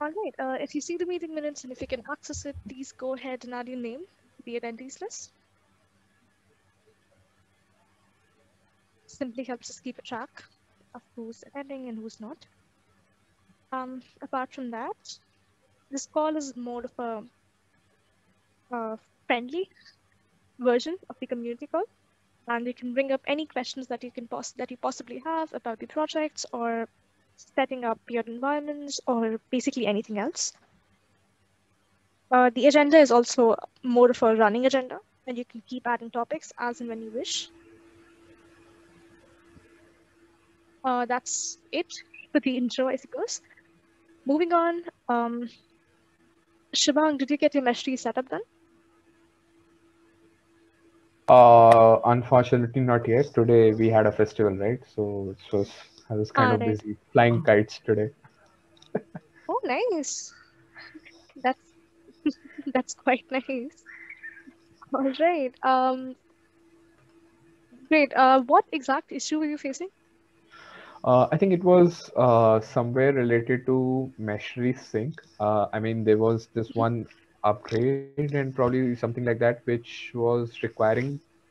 All right. Uh, if you see the meeting minutes and if you can access it, please go ahead and add your name to the attendees list. Simply helps us keep a track of who's attending and who's not. Um, apart from that, this call is more of a, a friendly version of the community call, and you can bring up any questions that you can that you possibly have about the projects or setting up your environments or basically anything else. Uh, the agenda is also more of a running agenda, and you can keep adding topics as and when you wish. Uh, that's it for the intro, I suppose. Moving on, um, did you get your Meshery setup done? Uh, unfortunately, not yet. Today we had a festival, right? So it was I was kind Ah, of right. busy flying kites today. Oh, nice. That's that's quite nice. All right. Um, great. Uh, what exact issue were you facing? Uh, I think it was uh, somewhere related to Meshery Sync. Uh, I mean, there was this one upgrade and probably something like that, which was requiring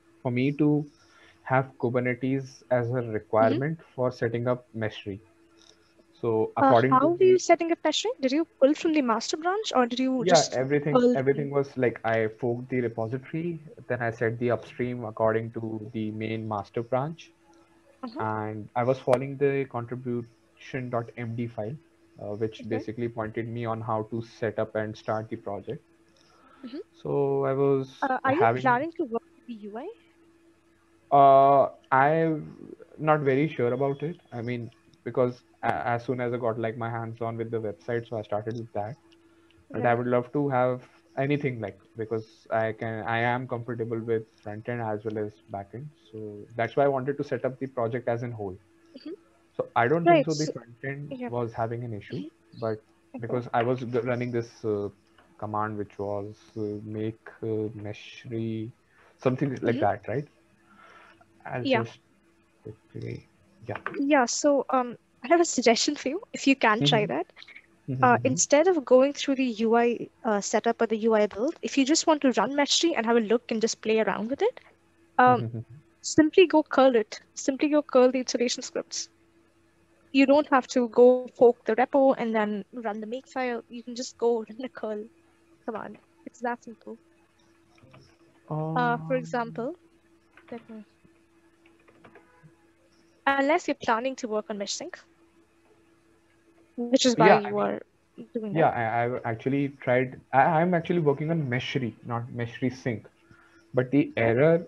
for me to have Kubernetes as a requirement for setting up Meshery. So Uh, according how to were you setting up Meshery? Did you pull from the master branch or did you yeah, just everything pull? everything was like I forked the repository, then I set the upstream according to the main master branch, Uh-huh. and I was following the contribution.md file, uh, which Okay. basically pointed me on how to set up and start the project. Mhm. So I was Uh, are you having planning to work with the UI? Uh I'm not very sure about it. I mean, because as soon as I got like my hands on with the website, so I started with that. But I would love to have anything like because I can I am comfortable with front end as well as back end. So that's why I wanted to set up the project as in whole. Mhm. So I don't think Right. so the front end yeah. was having an issue, but Okay. because I was running this uh, command which was uh, make uh, meshery something like Mhm. that, right? I'll Yeah. just quickly yeah. Yeah. So, um, I have a suggestion for you if you can try Mhm. that. Mhm, Uh, mhm. instead of going through the UI uh, setup or the UI build, if you just want to run Meshery and have a look and just play around with it, um, Mhm, mhm. simply go curl it. Simply go curl the installation scripts. You don't have to go fork the repo and then run the makefile. You can just go run a curl command. It's that simple. Uh, for Um, example, let me, unless you're planning to work on mesh sync, which is why yeah, I you mean, are doing Yeah, that. I, I've actually tried. I, I'm actually working on Meshery, not Meshery Sync. But the error,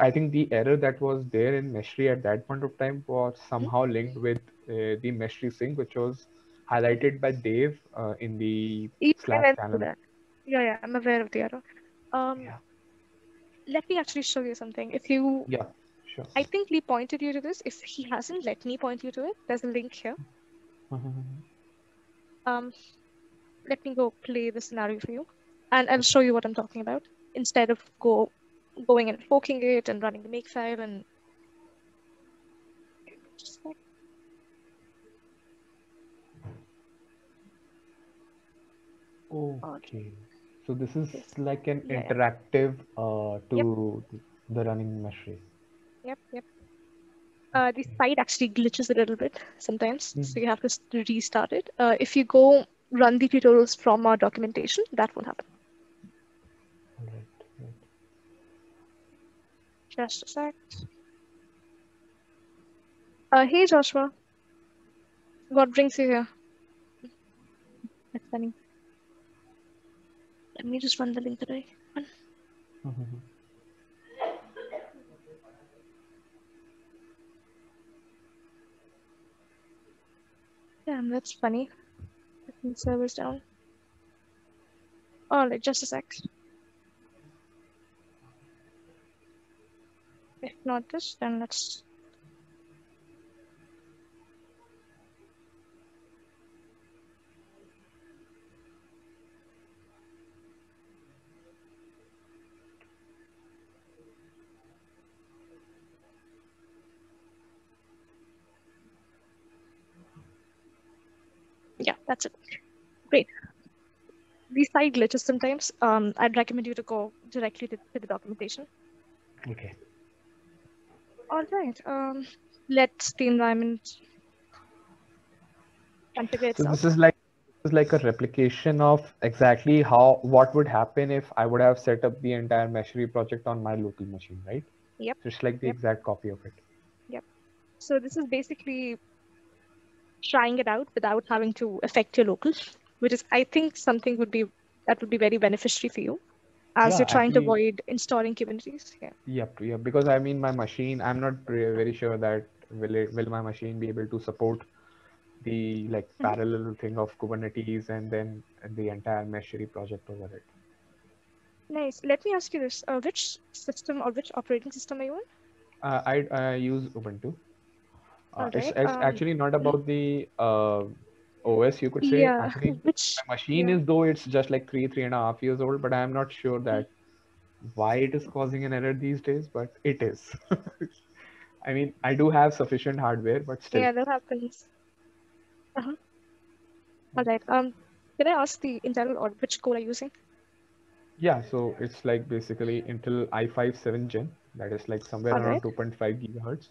I think the error that was there in Meshery at that point of time was Mhm. somehow linked with uh, the Meshery Sync, which was highlighted by Dave uh, in the Slack channel. that. Yeah, yeah, I'm aware of the error. Um, Yeah, let me actually show you something. If you, yeah, sure. I think Lee pointed you to this. If he hasn't, let me point you to it. There's a link here. Um, let me go play the scenario for you, and I'll show you what I'm talking about. Instead of go going and forking it and running the makefile and just like Okay. So this is like an Yeah, interactive uh, Yep, to the running Meshery. Yep, yep. Uh, the site actually glitches a little bit sometimes, so Mhm. you have to restart it. Uh, if you go run the tutorials from our documentation, that won't happen. Right, right. Just a sec. Uh, hey Joshua, what brings you here? That's funny. Let me just run the link today. Mhm. Damn, that's funny. The server's down. Oh, Alright, just a sec. If not this, then let's. Yeah, that's it. Great. These side glitches sometimes. Um, I'd recommend you to go directly to, to the documentation. Okay. All right. Um, let the environment configure So this is like this is like a replication of exactly how what would happen if I would have set up the entire Meshery project on my local machine, right? Yep. So it's like the Yep. exact copy of it. Yep. So this is basically trying it out without having to affect your local, which is I think something would be that would be very beneficial for you as Yeah, you're trying to avoid installing Kubernetes. Yeah. Yep, yeah, because I mean my machine, I'm not very sure that will it will my machine be able to support the like Mhm. parallel thing of Kubernetes and then the entire Meshery project over it. Nice. Let me ask you this: uh, which system or which operating system are you on? Uh, I uh, use Ubuntu. Uh, it's, it's um, actually not about the uh, OS, you could say. Yeah. Actually, Which my machine yeah. is though it's just like three, three and a half years old, but I'm not sure that why it is causing an error these days, but it is. I mean, I do have sufficient hardware, but still. Yeah, that happens. Uh-huh. All right. Um, can I ask the Intel or which core are you using? Yeah, so it's like basically Intel i5 7 Gen, that is like somewhere around Alright. 2.5 gigahertz,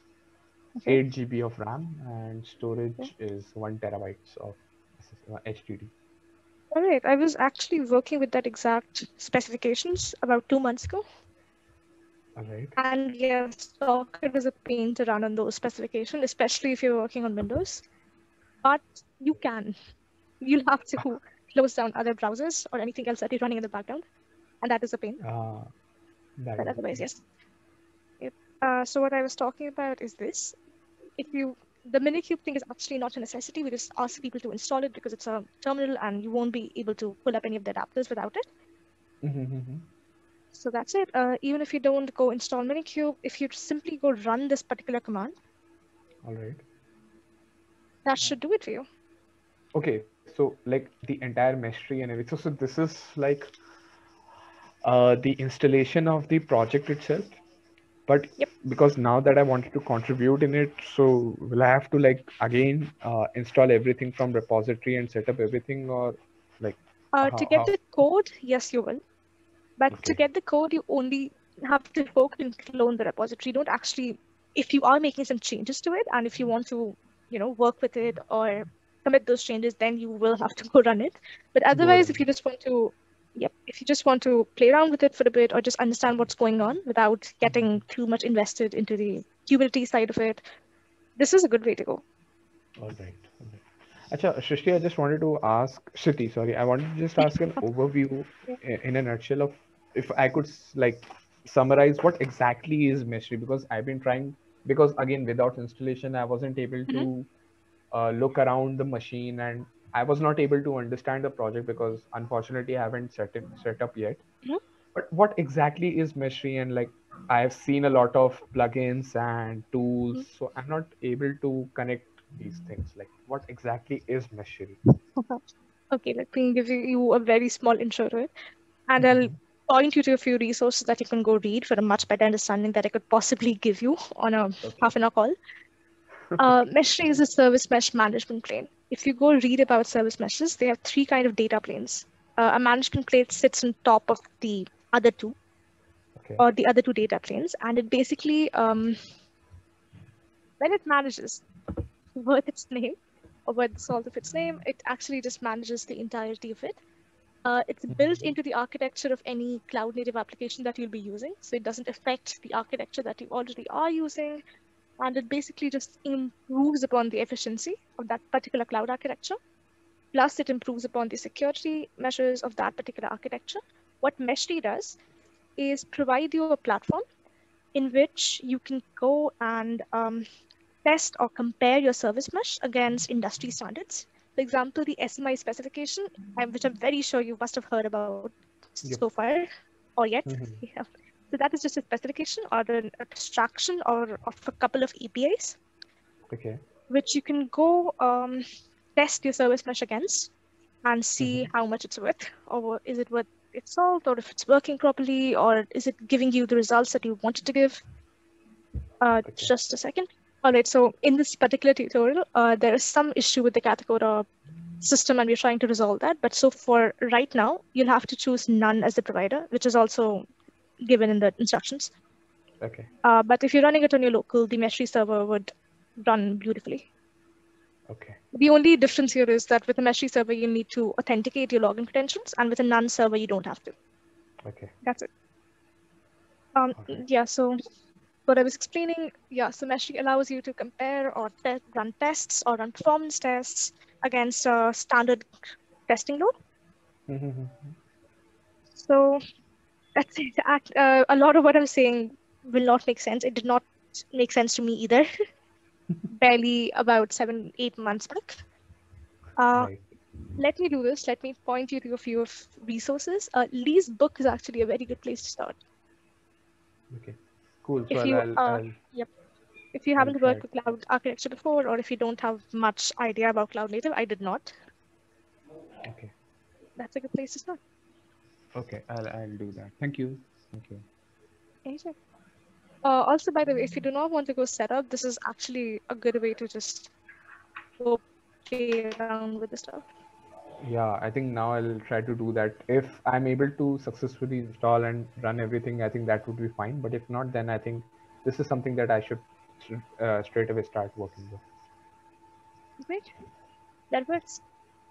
Okay. 8 GB of RAM, and storage is 1 terabytes of HDD. All right. I was actually working with that exact specifications about two months ago, All right. and yeah, Socket is a pain to run on those specifications, especially if you're working on Windows. But you can. You'll have to close down other browsers or anything else that you're running in the background, and that is a pain. Uh, that But is otherwise, okay. yes. Uh, so what I was talking about is this. If you, the Minikube thing is actually not a necessity. We just ask people to install it because it's a terminal and you won't be able to pull up any of the adapters without it. Mhm, So that's it. Uh, even if you don't go install Minikube, if you simply go run this particular command, All right. that should do it for you. Okay, so like the entire Meshery and everything. So, so this is like uh, the installation of the project itself. But Yep. because now that I wanted to contribute in it, so will I have to like again uh, install everything from repository and set up everything, or like Uh, How- to get how- the code, yes, you will. But to get the code, you only have to go and clone the repository. You don't actually, if you are making some changes to it, and if you want to, you know, work with it or commit those changes, then you will have to go run it. But otherwise, if you just want to, yep, if you just want to play around with it for a bit or just understand what's going on without getting too much invested into the Kubernetes side of it, this is a good way to go. all right. all right. Acha, Shrishti, I just wanted to ask Shriti, sorry, I wanted to just ask an overview in a nutshell of if I could like summarize what exactly is Meshery because I've been trying because again without installation I wasn't able to uh, look around the machine and I was not able to understand the project because unfortunately I haven't set it set up yet. Mhm. But what exactly is Meshery and like I've seen a lot of plugins and tools, so I'm not able to connect these things. Like what exactly is Meshery? Okay, let me give you, a very small intro to it. And I'll point you to a few resources that you can go read for a much better understanding that I could possibly give you on a half an hour call. Uh, Meshery is a service mesh management plane. If you go read about service meshes, they have three kind of data planes. Uh, a management plane sits on top of the other two, Okay. or the other two data planes, and it basically, um, when it manages, worth its name, or worth the salt of its name, it actually just manages the entirety of it. Uh, it's built into the architecture of any cloud native application that you'll be using, so it doesn't affect the architecture that you already are using, and it basically just improves upon the efficiency of that particular cloud architecture. Plus, it improves upon the security measures of that particular architecture. What Meshery does is provide you a platform in which you can go and um, test or compare your service mesh against industry standards. For example, the SMI specification, which I'm very sure you must have heard about Yep. so far or yet. Mhm. Yeah. So that is just a specification or an abstraction or of a couple of APIs, Okay. which you can go um, test your service mesh against and see how much it's worth, or is it worth its salt, or if it's working properly, or is it giving you the results that you wanted to give. Uh, Okay. Just a second. All right, so in this particular tutorial, uh, there is some issue with the Katacoda system and we're trying to resolve that. But so for right now, you'll have to choose none as the provider, which is also given in the instructions. Okay. Uh, but if you're running it on your local, the Meshery server would run beautifully. Okay. The only difference here is that with a Meshery server, you need to authenticate your login credentials, and with a none server, you don't have to. Okay. That's it. Um, Okay. yeah, so what I was explaining, yeah, so Meshery allows you to compare or te- run tests or run performance tests against a standard testing load. Mhm. So that's it. Uh, a lot of what I'm saying will not make sense. It did not make sense to me either. Barely about seven, eight months back. Uh, Right. let me do this. Let me point you to a few of resources. Uh, Lee's book is actually a very good place to start. Okay. Cool. if So you, I'll, uh, I'll, If you haven't worked with cloud architecture before, or if you don't have much idea about cloud native, I did not. okay. That's a good place to start. Okay. I'll, I'll do that. Thank you. Thank you. Uh, also, by the way, if you do not want to go set up, this is actually a good way to just go play around with the stuff. Yeah, I think now I'll try to do that. If I'm able to successfully install and run everything, I think that would be fine. But if not, then I think this is something that I should uh, straight away start working with. Great. That works.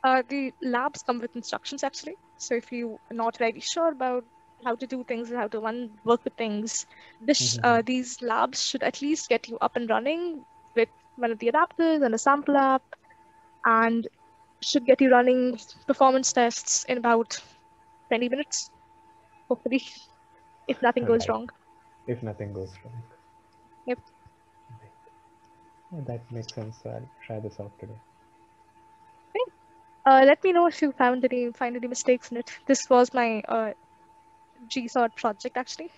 Uh, the labs come with instructions actually. So if you are not really sure about how to do things and how to run work with things, this Mhm. uh, these labs should at least get you up and running with one of the adapters and a sample app, and should get you running performance tests in about 20 minutes, hopefully, if nothing goes Right. wrong. If nothing goes wrong. Yep. Right. That makes sense. So I'll try this out today. Uh, let me know if you found any find any mistakes in it. This was my uh, GSoD project actually.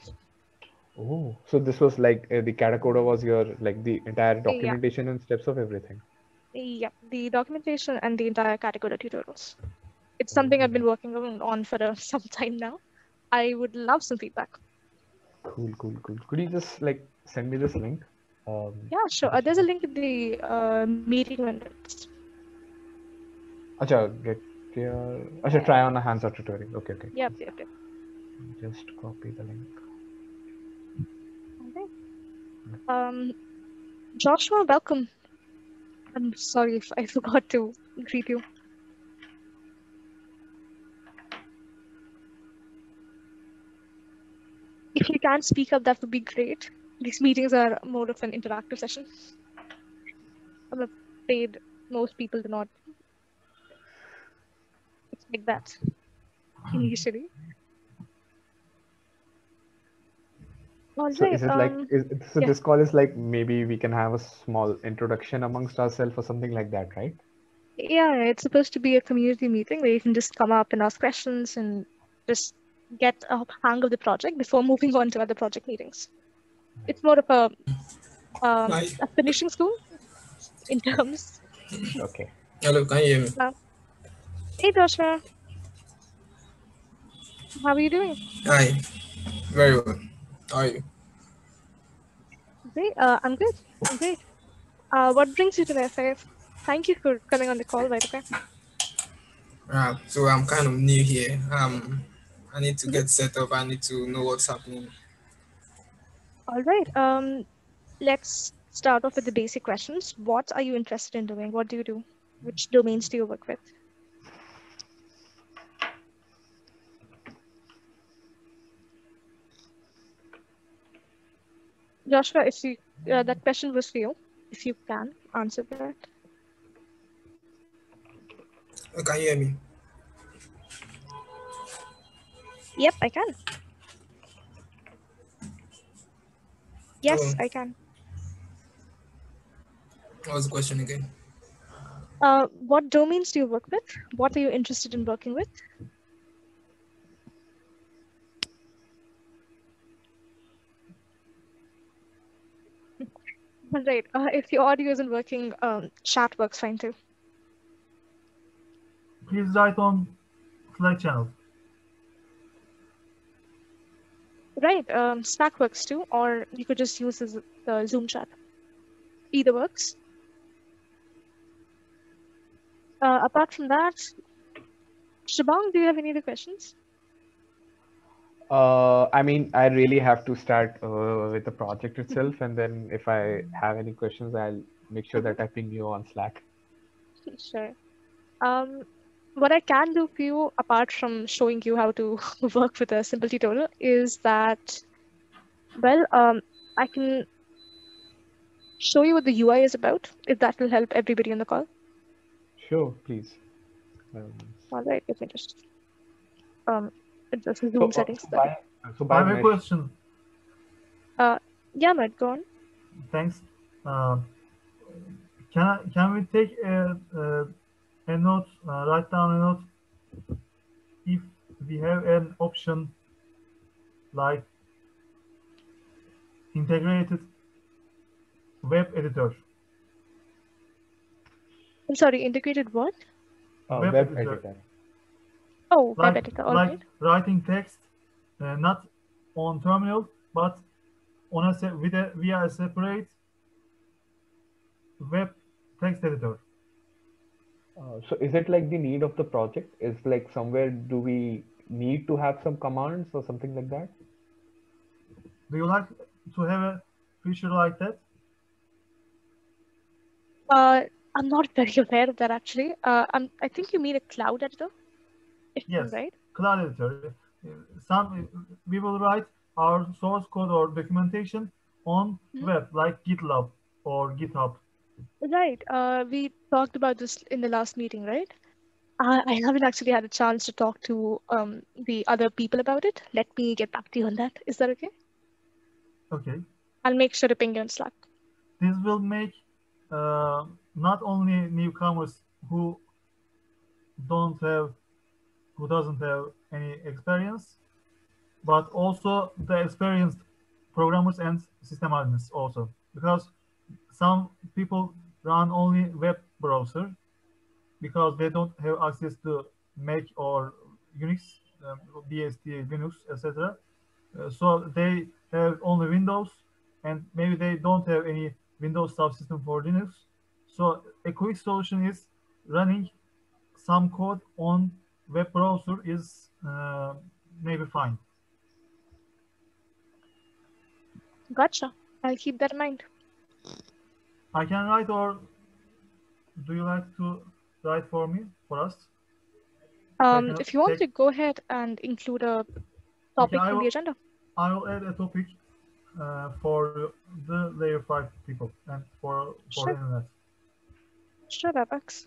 Oh, so this was like uh, the Katacoda was your like the entire documentation and steps of everything. Yeah, the documentation and the entire Katacoda tutorials. It's something I've been working on, on for uh, some time now. I would love some feedback. Cool, cool, cool. Could you just like send me this link? Um, Yeah, sure. Uh, there's a link in the uh, meeting minutes. Acha, get your. Acha, try on a hands-on tutorial. Okay, okay. Yep, yep, yep. Just copy the link. Okay. Um, Joshua, welcome. I'm sorry if I forgot to greet you. If you can speak up, that would be great. These meetings are more of an interactive session. I'm afraid most people do not expect that initially. All So right, is it like um, is so yeah. this call is like maybe we can have a small introduction amongst ourselves or something like that, right? Yeah, it's supposed to be a community meeting where you can just come up and ask questions and just get a hang of the project before moving on to other project meetings. It's more of a, um, a finishing school in terms. Okay. Hello, can you hear me? Hey, Joshua. How are you doing? Hi. Very well. How are you? Great. Uh, I'm good. I'm great. Uh, what brings you to the FIF? Thank you for coming on the call, by the way. Uh, so I'm kind of new here. Um, I need to get set up. I need to know what's happening. All right. Um, let's start off with the basic questions. What are you interested in doing? What do you do? Which domains do you work with? Joshua, if you uh, that question was for you, if you can answer that. Uh, Can you hear me? Yep, I can. Yes, Hello. I can. What was the question again? Uh, what domains do you work with? What are you interested in working with? All right. Uh, if your audio isn't working, um, chat works fine too. Please write on Slack channel. Right. Um, Slack works too, or you could just use the the Zoom chat. Either works. Uh, apart from that, Shabang, do you have any other questions? Uh, I mean, I really have to start uh, with the project itself, and then if I have any questions, I'll make sure that I ping you on Slack. Sure. Um, what I can do for you, apart from showing you how to work with a simple tutorial, is that, well, um, I can show you what the UI is about, if that will help everybody on the call. Sure, please. Um, All right, let me just um, adjust the Zoom uh, settings. so by, so I by have a mesh- question. Yeah, Matt, go on. Thanks. Uh, can I, can we take a, a, a note, uh, write down a note if we have an option like integrated web editor? I'm sorry, integrated what? uh, web web editor. editor. Oh, Like, all like right. writing text, uh, not on terminal, but on a se- with a via a separate web text editor. Uh, so is it like the need of the project? Is like somewhere do we need to have some commands or something like that? Do you like to have a feature like that? Uh, I'm not very aware of that actually. Uh, I'm, I think you mean a cloud editor, if I'm Yes. right. Cloud editor. Uh, Some we will write our source code or documentation on Mhm. web like GitLab or GitHub. Right. Uh, we talked about this in the last meeting, right? I, I haven't actually had a chance to talk to um, the other people about it. Let me get back to you on that. Is that okay? Okay. I'll make sure to ping you on Slack. This will make uh, not only newcomers who don't have who doesn't have any experience, but also the experienced programmers and system admins also because some people run only web browser because they don't have access to Mac or Unix, um, BSD, Linux, etc. Uh, so they have only Windows, and maybe they don't have any Windows subsystem for Linux. So a quick solution is running some code on web browser is uh, maybe fine. Gotcha. I'll keep that in mind. I can write or do you like to write for me, for us? Um, if you want take- to go ahead and include a topic in the agenda. I will add a topic uh, for the layer 5 people and for, for Sure. internet. Sure, that works.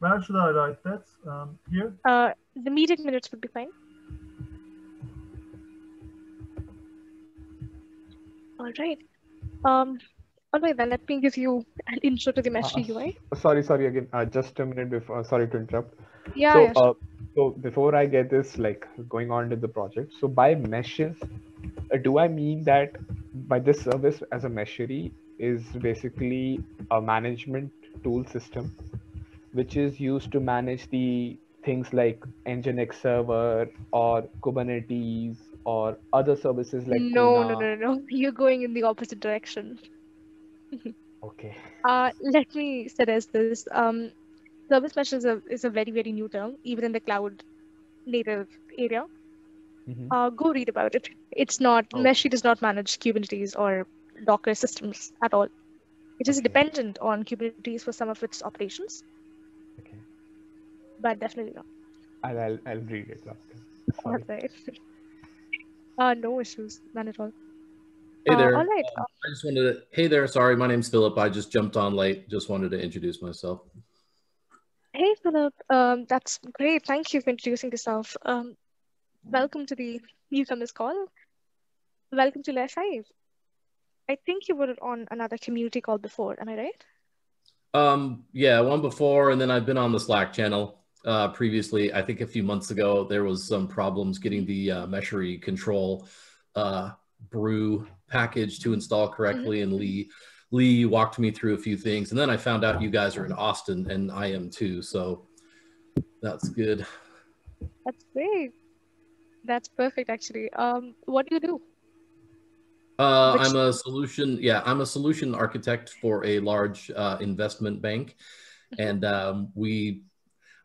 Where should I write that? Um, here? Uh, the meeting minutes would be fine. All right. Um, all right, then let me give you an intro to the Meshery Uh, UI. Sorry, sorry again. Uh, just a minute before. Sorry to interrupt. Yeah, so, yeah, sure. uh, so before I get this, like going on to the project, so by meshes, uh, do I mean that by this service as a meshery is basically a management tool system, which is used to manage the things like Nginx server or Kubernetes or other services like no, no, Kuna? no, no, no. You're going in the opposite direction. Okay. Uh, let me suggest this. Um, service mesh is a is a very very new term, even in the cloud native area. Mhm. Uh, go read about it. It's not Oh. Meshery does not manage Kubernetes or Docker systems at all. It is Okay. dependent on Kubernetes for some of its operations. But definitely not. I'll, I'll, I'll read it after. All Sorry. right. Uh, no issues, none at all. Hey Uh, all right. Um, I just wanted to, hey there. Sorry, my name's Philip. I just jumped on late. Just wanted to introduce myself. Hey, Philip. Um, that's great. Thank you for introducing yourself. Um, welcome to the newcomers call. Welcome to Layer 5. I think you were on another community call before. Am I right? Um, yeah, one before, and then I've been on the Slack channel uh, previously. I think a few months ago there was some problems getting the uh, Meshery control uh, brew package to install correctly, and Lee Lee walked me through a few things, and then I found out you guys are in Austin, and I am too. So that's good. That's great. That's perfect, actually. Um, what do you do? Uh, Which- I'm a solution. Yeah, I'm a solution architect for a large uh, investment bank, and um, we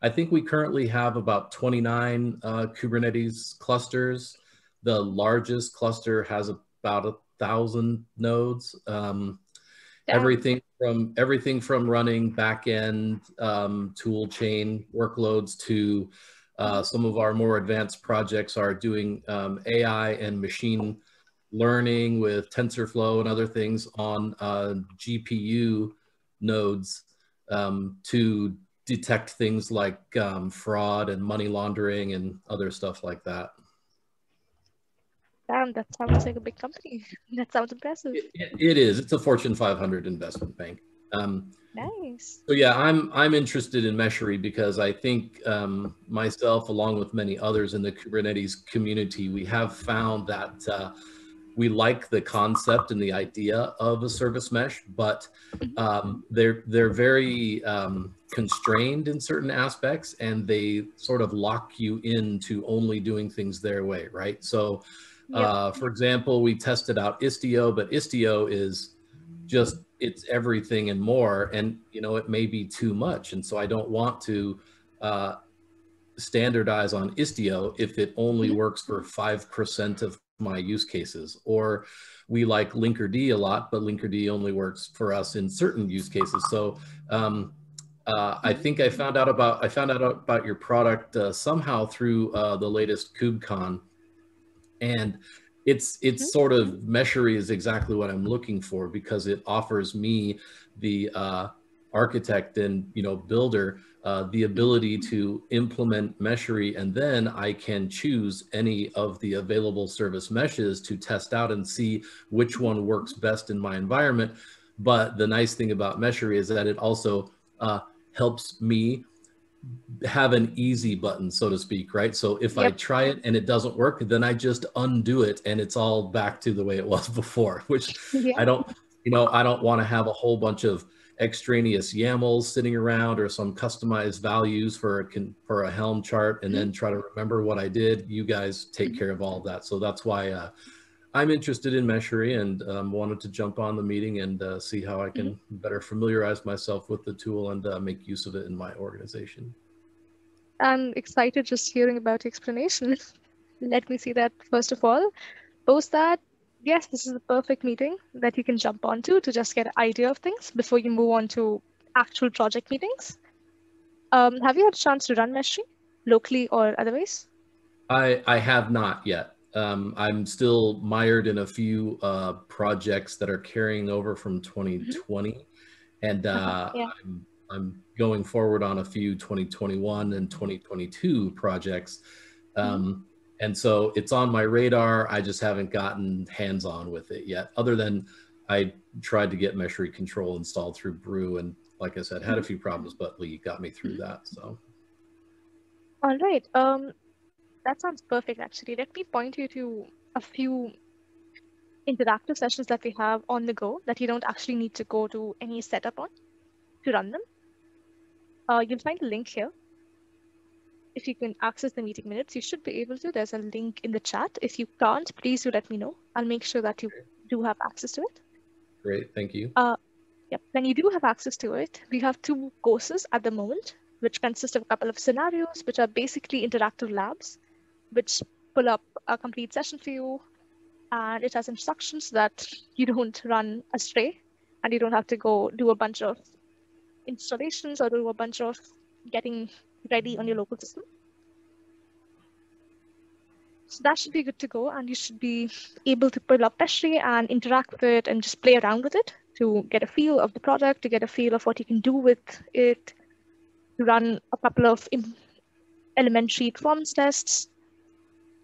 I think we currently have about 29 uh, Kubernetes clusters. The largest cluster has about a thousand nodes. Um, Damn. everything from everything from running backend um, tool chain workloads to uh, some of our more advanced projects are doing um, AI and machine learning with TensorFlow and other things on uh, GPU nodes um, to detect things like um, fraud and money laundering and other stuff like that. Damn, that sounds like a big company. That sounds impressive. It, it- is. It's a Fortune 500 investment bank. Um, Nice. So yeah, I'm I'm interested in Meshery because I think um, myself, along with many others in the Kubernetes community, we have found that uh, we like the concept and the idea of a service mesh, but um, they're they're very um, constrained in certain aspects, and they sort of lock you into only doing things their way, right? So, Yeah. uh, for example, we tested out Istio, but Istio is just it's everything and more and you know it may be too much and so i don't want to uh, standardize on istio if it only Mhm. works for 5% of my use cases or we like linkerd a lot but linkerd only works for us in certain use cases so um, uh, I think I found out about I found out about your product uh, somehow through uh, the latest KubeCon, and it's it's Mhm. sort of Meshery is exactly what I'm looking for because it offers me the uh, architect and you know builder uh, the ability to implement Meshery and then I can choose any of the available service meshes to test out and see which one works best in my environment. But the nice thing about Meshery is that it also uh, helps me have an easy button, so to speak, right? So if I try it and it doesn't work, then I just undo it and it's all back to the way it was before, which Yeah. I don't, you know, I don't want to have a whole bunch of extraneous YAMLs sitting around or some customized values for a for a Helm chart and then try to remember what I did. You guys take care of all of that. So that's why uh, I'm interested in Meshery and um, wanted to jump on the meeting and uh, see how I can better familiarize myself with the tool and uh, make use of it in my organization. I'm excited just hearing about the explanation. Let me see that first of all. Post that, yes, this is the perfect meeting that you can jump onto to just get an idea of things before you move on to actual project meetings. Um, have you had a chance to run Meshery locally or otherwise? I I have not yet. Um, I'm still mired in a few uh, projects that are carrying over from 2020, and uh, yeah. I'm I'm going forward on a few 2021 and 2022 projects. Um, And so it's on my radar. I just haven't gotten hands on with it yet, other than I tried to get Meshery control installed through Brew. And like I said, had a few problems, but Lee got me through that. So All right. Um, that sounds perfect, actually. Let me point you to a few interactive sessions that we have on the go that you don't actually need to go to any setup on to run them. Uh, you'll find a link here. If you can access the meeting minutes, you should be able to. There's a link in the chat. If you can't, please do let me know. I'll make sure that you do have access to it. great. Thank you. Yep. When you do have access to it, we have two courses at the moment, which consist of a couple of scenarios, which are basically interactive labs, which pull up a complete session for you. And it has instructions that you don't run astray and you don't have to go do a bunch of installations or do a bunch of getting ready on your local system. So that should be good to go, and you should be able to pull up Meshery and interact with it and just play around with it to get a feel of the product, to get a feel of what you can do with it, to run a couple of elementary performance tests,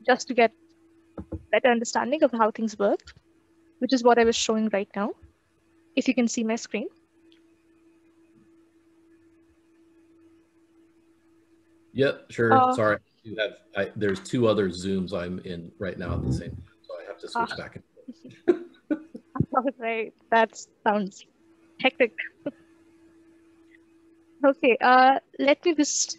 just to get better understanding of how things work, which is what I was showing right now. If you can see my screen. Yep, sure. Uh, Sorry, you have. I, there's two other Zooms I'm in right now at the same time, so I have to switch Ah. back. And, forth. Right, that sounds hectic. okay, uh, let me just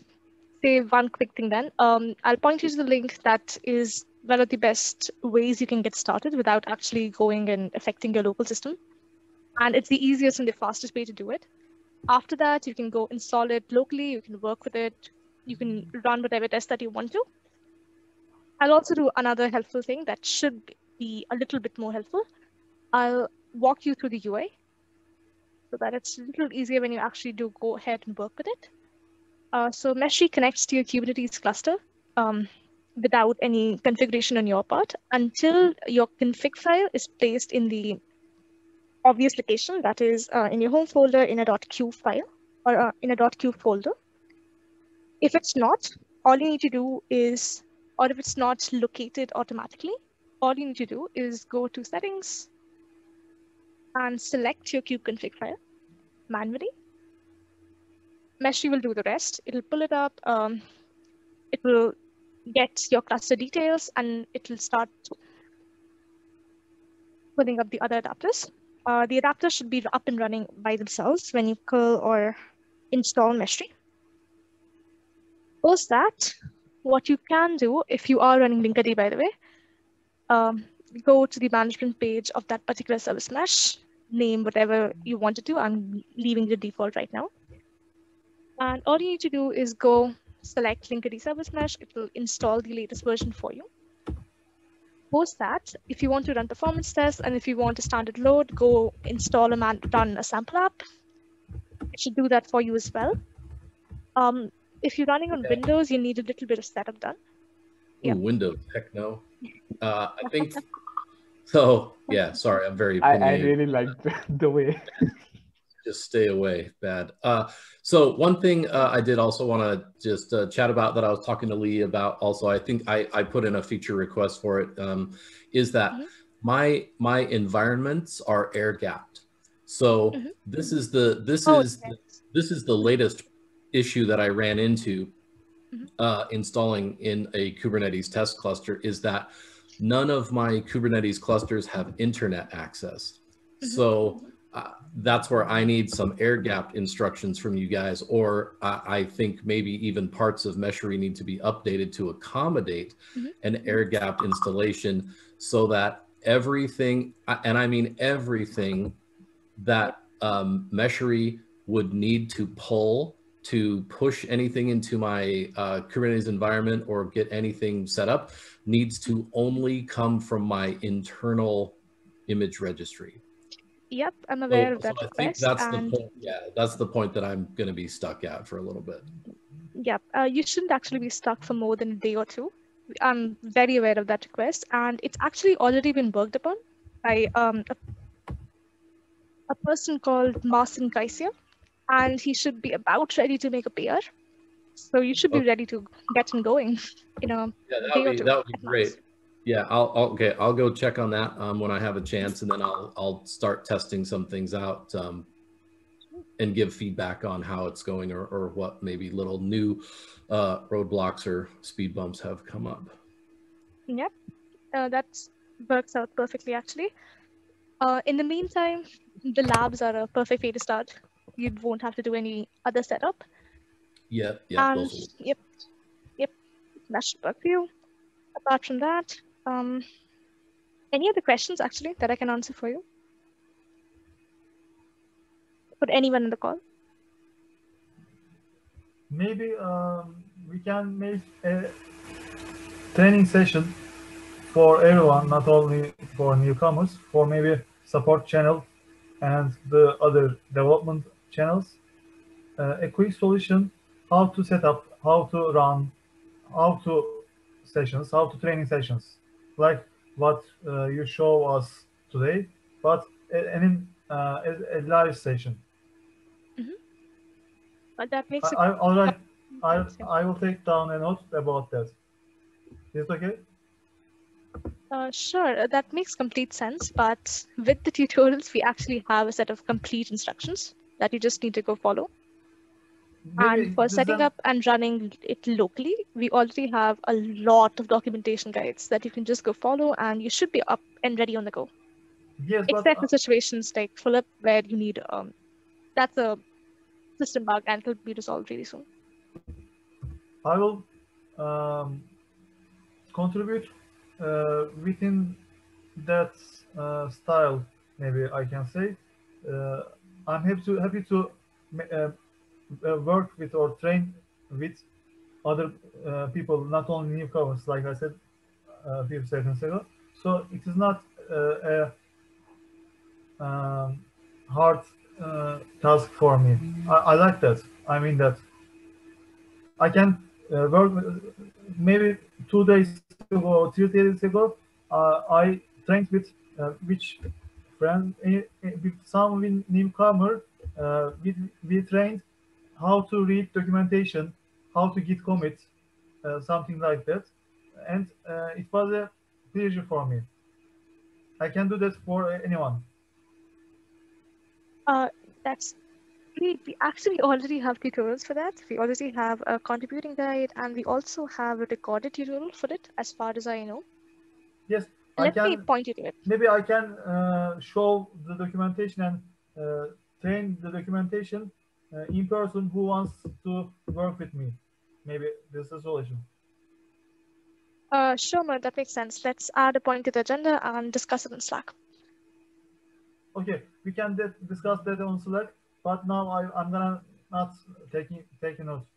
say one quick thing then. Um, I'll point you to the link that is one of the best ways you can get started without actually going and affecting your local system. And it's the easiest and the fastest way to do it. After that, you can go install it locally, you can work with it you can run whatever test that you want to. I'll also do another helpful thing that should be a little bit more helpful. I'll walk you through the UI so that it's a little easier when you actually do go ahead and work with it. Uh, so Meshery connects to your Kubernetes cluster um, without any configuration on your part until your config file is placed in the obvious location, that is uh, in your home folder in a .kube file or uh, in a .kube folder. If it's not, all you need to do is, or if it's not located automatically, all you need to do is go to settings and select your kubeconfig file manually. Meshery will do the rest. It'll pull it up. Um, it will get your cluster details and it will start pulling up the other adapters. Uh, the adapters should be up and running by themselves when you curl or install Meshery. Post that, what you can do if you are running Linkerd, by the way, um, go to the management page of that particular service mesh, name whatever you want to do. I'm leaving the default right now. And all you need to do is go select Linkerd service mesh. It will install the latest version for you. Post that, if you want to run performance tests and if you want a standard load, go install and run a sample app. It should do that for you as well. Um, if you're running on Okay. Windows, you need a little bit of setup done. Yeah. Ooh, Windows, heck no. Uh, I think so. Yeah, sorry, I'm very I, I really like the way. just stay away bad uh, so one thing uh, i did also want to just uh, chat about that i was talking to lee about also i think i, I put in a feature request for it. Um, is that Mhm. my my environments are air gapped so Mhm. this is the this Oh, is yes. this is the latest issue that i ran into Mhm. uh, installing in a kubernetes test cluster is that none of my kubernetes clusters have internet access Mhm. so uh, that's where I need some air gapped instructions from you guys, or I, I think maybe even parts of Meshery need to be updated to accommodate Mhm. an air gapped installation so that everything, uh, and I mean everything that um, Meshery would need to pull to push anything into my uh, Kubernetes environment or get anything set up needs to only come from my internal image registry. Yep, I'm So, aware of so that I think request. that's and the point. Yeah, that's the point that I'm going to be stuck at for a little bit. Yep, uh, you shouldn't actually be stuck for more than a day or two. I'm very aware of that request, and it's actually already been worked upon by um, a, a person called Marcin Kaisia, and he should be about ready to make a PR. So you should be Okay. ready to get him going You know, Yeah, that would be that would be great. Yeah, I'll, I'll okay. I'll go check on that um, when I have a chance, and then I'll I'll start testing some things out um, and give feedback on how it's going or or what maybe little new uh, roadblocks or speed bumps have come up. Yep, uh, that works out perfectly actually. Uh, in the meantime, the labs are a perfect way to start. You won't have to do any other setup. And those will- yep, yep, that should work for you. Apart from that, um, any other questions actually that I can answer for you? For anyone in the call? Maybe um, we can make a training session for everyone, not only for newcomers, for maybe support channel and the other development channels. Uh, a quick solution, how to set up, how to run, how to sessions, how to training sessions, like what uh, you show us today, but an uh, a, a live session. Uh, that makes I, I, all right. I, I will take down a note about that. Is it okay? Uh, sure, uh, that makes complete sense. But with the tutorials, we actually have a set of complete instructions that you just need to go follow. Maybe and for setting then- up and running it locally, we already have a lot of documentation guides that you can just go follow, and you should be up and ready on the go. Yes, but Except uh, for situations like Philip, where you need um, that's a system bug and it'll be resolved really soon. I will um, contribute uh, within that uh, style. Maybe I can say uh, I'm happy to happy to uh, uh, work with or train with other uh, people, not only newcomers, like I said uh, a few seconds ago. So it is not uh, a um, hard uh, task for me. I, I like that. I mean that I can uh, work. Maybe two days ago, or three days ago, uh, I trained with uh, which friend, eh, eh, with some newcomer. Uh, we, we trained how to read documentation, how to git commit, uh, something like that, and uh, it was a pleasure for me. I can do that for anyone. Uh, that's great. We actually already have tutorials for that. We already have a contributing guide, and we also have a recorded tutorial for it, as far as I know. Yes, I Let me point you to it. Maybe I can uh, show the documentation and uh, train the documentation uh, in person who wants to work with me. Maybe this is a solution. Uh, sure, Mo, that makes sense. Let's add a point to the agenda and discuss it in Slack. Okay, we can di- discuss that on Slack, but now I, I'm gonna not taking taking notes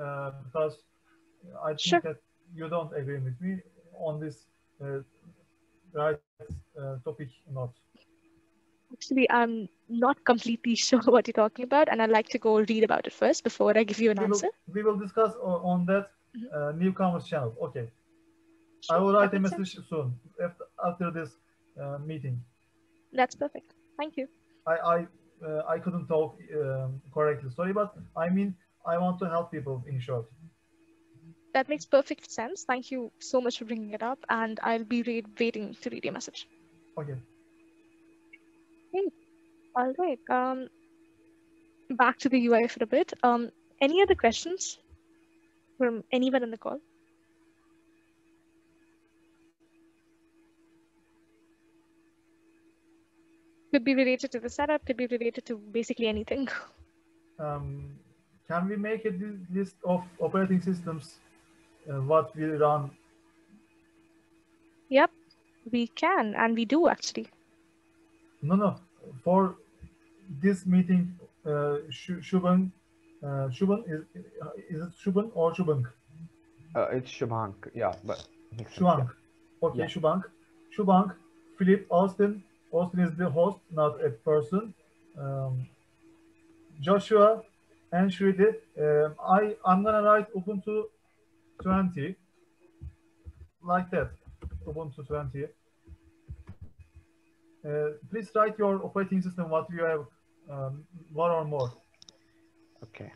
uh, because I think Sure. that you don't agree with me on this uh, right uh, topic note. Actually, I'm not completely sure what you're talking about, and I'd like to go read about it first before I give you an We will, answer. we will discuss on that Mhm. uh, newcomers channel. Okay, I Sure, will that write a makes sense. message soon after, after this uh, meeting. That's perfect. Thank you. I I uh, I couldn't talk um, correctly. Sorry, but I mean I want to help people in short. That makes perfect sense. Thank you so much for bringing it up, and I'll be waiting to read your message. Okay. All right. Um, back to the UI for a bit. Um, any other questions from anyone on the call? Could be related to the setup, could be related to basically anything. Um, can we make a list of operating systems uh, what we run? Yep, we can, and we do actually. No, no. For this meeting, uh, Shu- Shubham, uh, Shubham is is it Shubham or Shubhank? Uh, it's Shubhank. Yeah, but. Shubhank. Okay, Yeah. Shubhank. Shubhank, Philip, Austin. Austin is the host, not a person. Um, Joshua and Shridi. Um, I I'm gonna write Ubuntu 20 like that. Ubuntu 20. Uh, please write your operating system what you have um, one or more. Okay.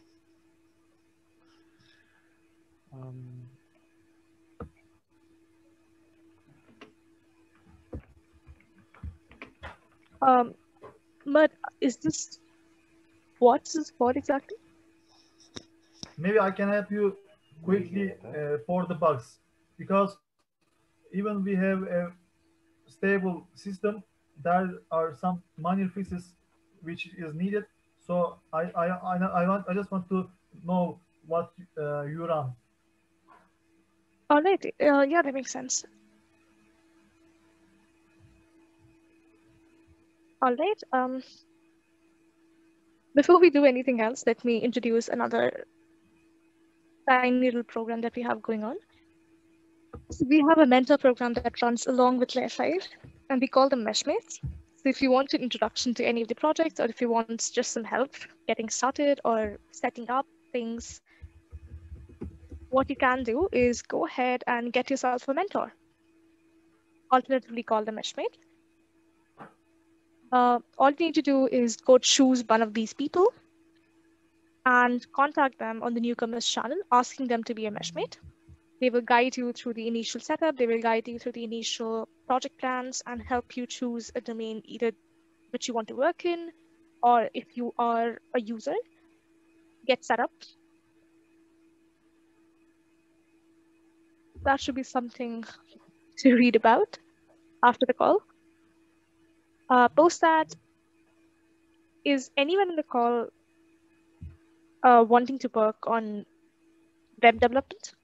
Um, Um, but is this what's this for exactly? maybe I can help you quickly uh, for the bugs because even we have a stable system, there are some minor fixes which is needed. So I I I, I want I just want to know what uh, you run. All right. Uh, yeah, that makes sense. All right. Um, before we do anything else, let me introduce another tiny little program that we have going on. So we have a mentor program that runs along with Layer 5, and we call them Meshmates. So if you want an introduction to any of the projects, or if you want just some help getting started or setting up things, what you can do is go ahead and get yourself a mentor, alternatively called a meshmate. Uh, all you need to do is go choose one of these people and contact them on the newcomers channel, asking them to be a meshmate. They will guide you through the initial setup, they will guide you through the initial project plans and help you choose a domain either which you want to work in or if you are a user, get set up that should be something to read about after the call. Uh, post that. Is anyone in the call uh, wanting to work on web development?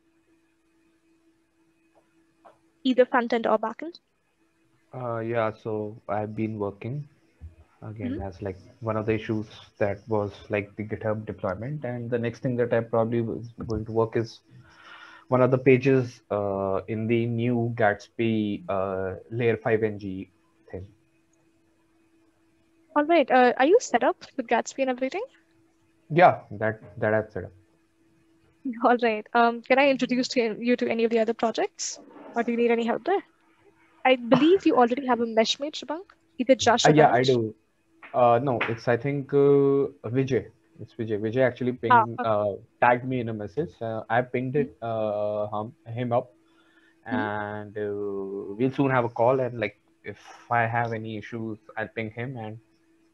Either front end or back end? Uh, yeah, so I've been working again as like one of the issues that was like the GitHub deployment, and the next thing that I probably was going to work is one of the pages uh, in the new Gatsby uh, layer 5ng thing. All right. Uh, are you set up with Gatsby and everything? Yeah, that that I've set up. All right. Um, can I introduce to you to any of the other projects, or do you need any help there? I believe you already have a mesh meshmate, Shabang. Either Josh Uh, yeah, I do. Uh, no, it's I think uh, Vijay. It's Vijay. Vijay actually pinged, Ah, okay. uh, tagged me in a message. Uh, I pinged it uh, hum, him up, and uh, we'll soon have a call. And like, if I have any issues, I'll ping him, and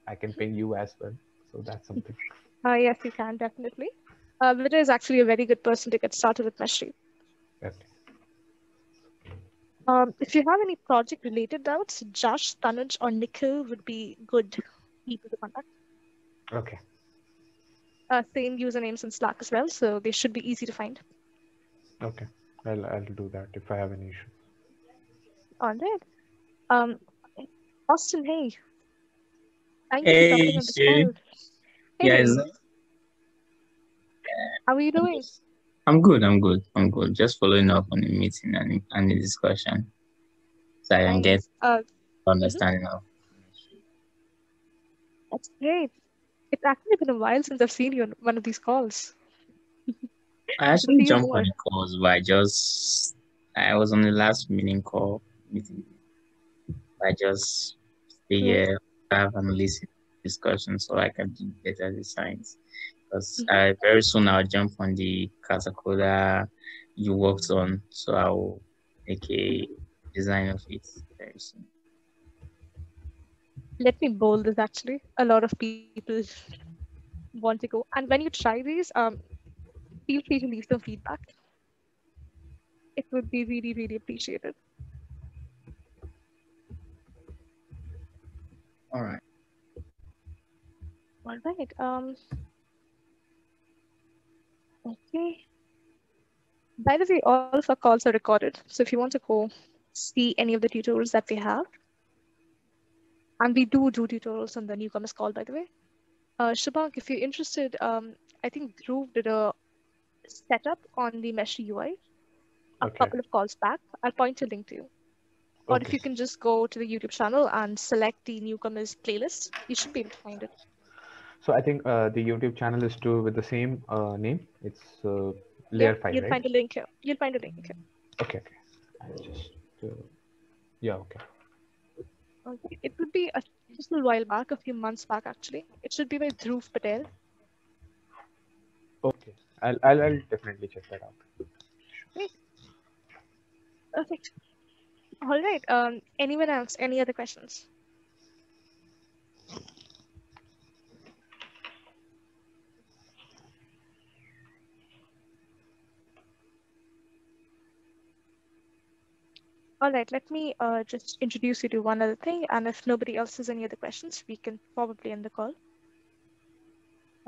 I can ping you as well. So that's something. Uh, yes, you can definitely. Uh, Vijay is actually a very good person to get started with Meshery. Okay. Um, if you have any project-related doubts, Josh, Tanuj, or Nikhil would be good people to contact. Okay. Uh, same usernames in Slack as well, so they should be easy to find. Okay. I'll I'll do that if I have any issue. All right. Um, Austin, hey. Thank you for Hey, jumping on this Shay. call. Hey, Yes, how are you doing? I'm good. I'm good. I'm good. Just following up on the meeting and, and the discussion, so I can get. Uh, understanding of. that's great. It's actually been a while since I've seen you on one of these calls. I actually jumped on the calls, but I just I was on the last meeting call meeting. I just stay Hmm. here, have and listen discussion so I can do better designs. Because Mhm. I very soon I'll jump on the Katacoda you worked on, so I'll make a design of it very soon. Let me bold this actually. A lot of people want to go. And when you try these, um, feel free to leave some feedback. It would be really, really appreciated. All right. All right. Um. Okay. By the way, all of our calls are recorded. So if you want to go see any of the tutorials that we have, and we do do tutorials on the newcomers call, by the way. Uh, Shabang, if you're interested, um, I think Dhruv did a setup on the Mesh UI a Okay. couple of calls back. I'll point a link to you. Or if you can just go to the YouTube channel and select the newcomers playlist, you should be able to find it. So I think uh, the YouTube channel is too with the same uh, name. It's uh, layer Yeah, five, you'll right? find a link here. You'll find a link here. Okay. Okay. I'll just. Uh, yeah. Okay. Okay. It would be a just a while back, a few months back actually. It should be by Dhruv Patel. Okay. I'll I'll, I'll definitely check that out. Perfect. All right. Um, anyone else? Any other questions? All right, let me uh, just introduce you to one other thing, and if nobody else has any other questions, we can probably end the call.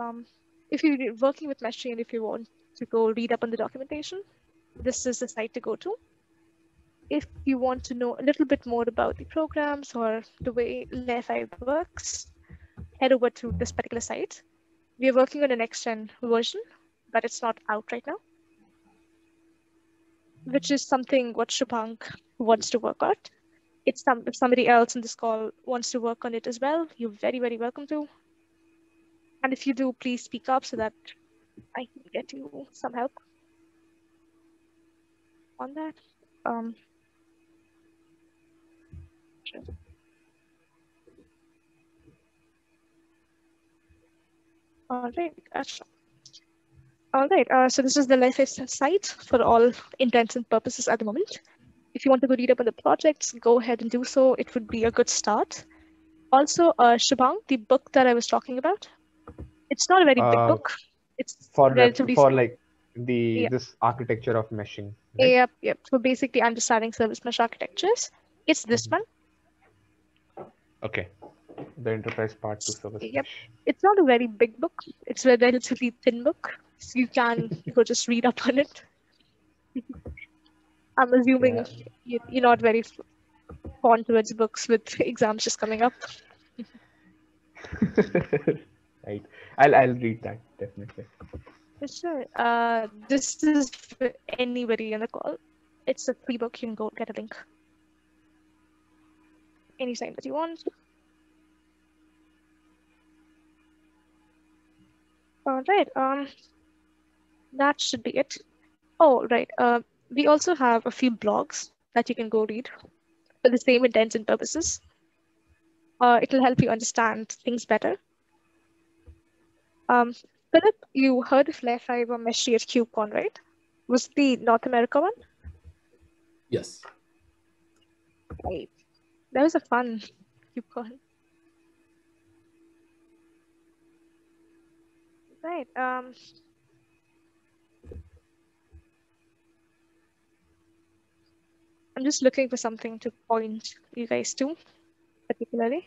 Um, if you're working with Meshery and if you want to go read up on the documentation, this is the site to go to. If you want to know a little bit more about the programs or the way 5 works, head over to this particular site. We are working on a next gen version, but it's not out right now, which is something what Shubhang wants to work on. It's some, if somebody else in this call wants to work on it as well, you're very, very welcome to. And if you do, please speak up so that I can get you some help on that. Um, sure. All right. All right, uh, so this is the LifeX site for all intents and purposes at the moment. If you want to go read up on the projects, go ahead and do so. It would be a good start. Also, uh, Shubhang, the book that I was talking about, it's not a very big Uh, book. It's For relatively for like the Yeah. this architecture of meshing. Right? Yep, yep. So basically, understanding service mesh architectures. It's this Mhm. one. Okay. The enterprise part to service Yep. mesh. It's not a very big book. It's a relatively thin book, so you can go just read up on it. I'm assuming Yeah. you, you're not very fond towards books with exams just coming up. right. I'll I'll read that definitely. Sure. Uh, this is for anybody in the call. It's a free book. You can go get a link. Anytime that you want. All right. Um, that should be it. Oh, right. Uh, we also have a few blogs that you can go read for the same intents and purposes. Uh, it'll help you understand things better. Um, Philip, you heard of 5 or Meshery at KubeCon, right? Was the North America one? Yes. Right. That was a fun KubeCon. Right. Um, I'm just looking for something to point you guys to, particularly.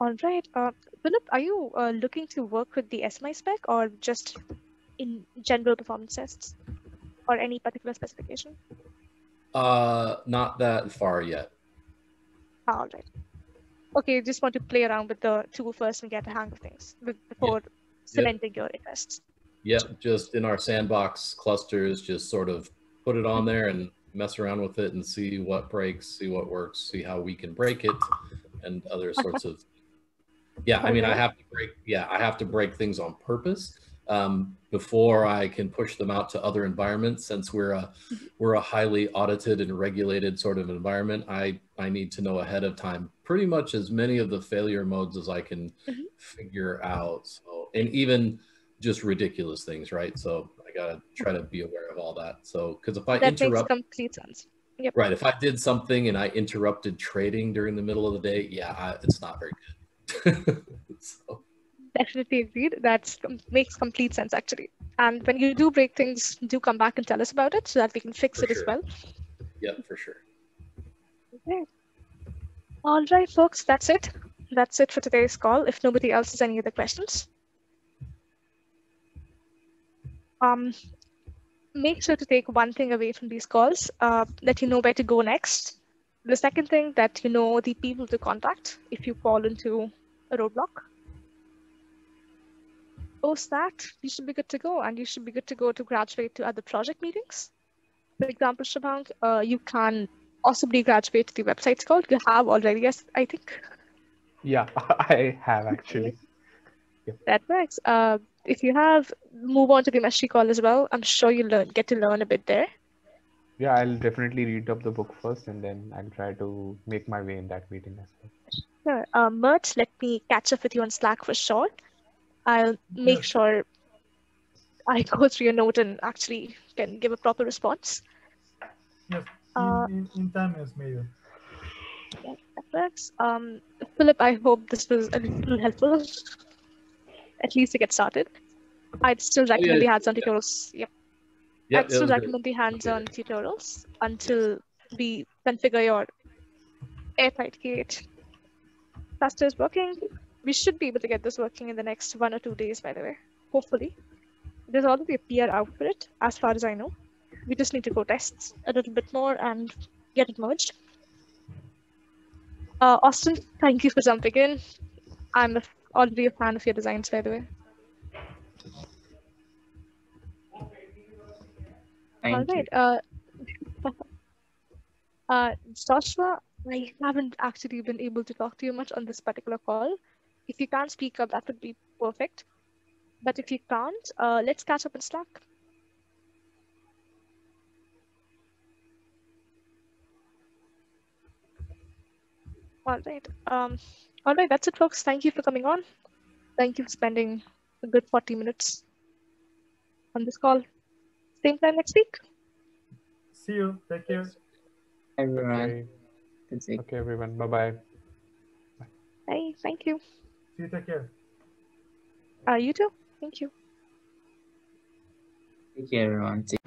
All right. Uh, Philip, are you uh, looking to work with the SMI spec or just in general performance tests or any particular specification? Uh, not that far yet. All right. Okay, you just want to play around with the tool first and get a hang of things be- before cementing your interests. Yep, just in our sandbox clusters, just sort of put it on there and mess around with it and see what breaks, see what works, see how we can break it, and other sorts of. Yeah, I mean, I have to break. Yeah, I have to break things on purpose um, before I can push them out to other environments. Since we're a we're a highly audited and regulated sort of environment, I I need to know ahead of time pretty much as many of the failure modes as I can Mhm. figure out. So, and even just ridiculous things, right? So I gotta try to be aware of all that. So, because if I that makes interrupt, complete sense. right, if I did something and I interrupted trading during the middle of the day, yeah, I, it's not very good. so, Definitely agreed. That makes complete sense, actually. And when you do break things, do come back and tell us about it so that we can fix For it as well. yeah, for sure. Okay. All right, folks, that's it. That's it for today's call. If nobody else has any other questions, um, make sure to take one thing away from these calls uh, that you know where to go next. The second thing that you know the people to contact if you fall into a roadblock. Post that, you should be good to go, and you should be good to go to graduate to other project meetings. For example, Shabang, uh, you can possibly graduate to the website's called. You have already, yes, I think Yeah, I have actually. that works. Uh, if you have, move on to the Meshery call as well. I'm sure you'll learn, get to learn a bit there. Yeah, I'll definitely read up the book first and then I'll try to make my way in that meeting as well. Sure. Uh, Mert, let me catch up with you on Slack for sure. I'll make Yes. sure I go through your note and actually can give a proper response. Yes, Uh, in, in, in time as needed. Yeah, that works. Um, Philip, I hope this was a little helpful, at least to get started. I'd still recommend the yeah, hands-on tutorials. Yep. Yeah, I'd still recommend the hands-on tutorials until we configure your airtight gate cluster is working. We should be able to get this working in the next one or two days, by the way. Hopefully. There's already a PR out for it, as far as I know. We just need to go test a little bit more and get it merged. Uh, Austin, thank you for jumping in. I'm a, already a fan of your designs, by the way. Thank All right. Uh, uh, Joshua, I haven't actually been able to talk to you much on this particular call. If you can't speak up, that would be perfect. But if you can't, uh, let's catch up in Slack. All right. Um, all right. That's it, folks. Thank you for coming on. Thank you for spending a good 40 minutes on this call. Same time next week. See you. Take care. Everyone, Okay, okay everyone. Bye bye. Bye. Thank you. See you. Take care. Uh, you too. Thank you. Take care, everyone. Take